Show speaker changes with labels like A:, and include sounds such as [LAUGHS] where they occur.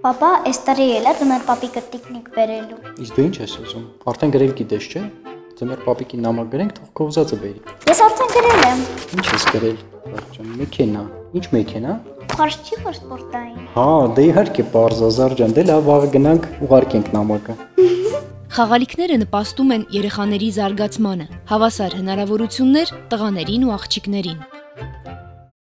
A: Պապա, այս տարի ելա ձմեռ պապիկը տիկնիկ բերելու։
B: Իսկ դու ինչ ես ուզում։ Արդեն գրել գիտես, չէ՞։ Ձմեռ պապիկի նամակ գրենք, թող կոզածը բերի։
A: Ես արդեն գրել եմ։
B: Ինչ ես գրել։ Ջան, մեքենա։ Ինչ մեքենա։
A: Փարս չի որ սպորտային։
B: Հա, դե իհարկե, པարզ Ազար ջան, դե լավ, վաղը գնանք ուղարկենք նամակը։ [LAUGHS]
C: Խաղալիքները նպաստում են երեխաների զարգացմանը, հավասար հնարավորություններ տղաներին ու աղջիկներին։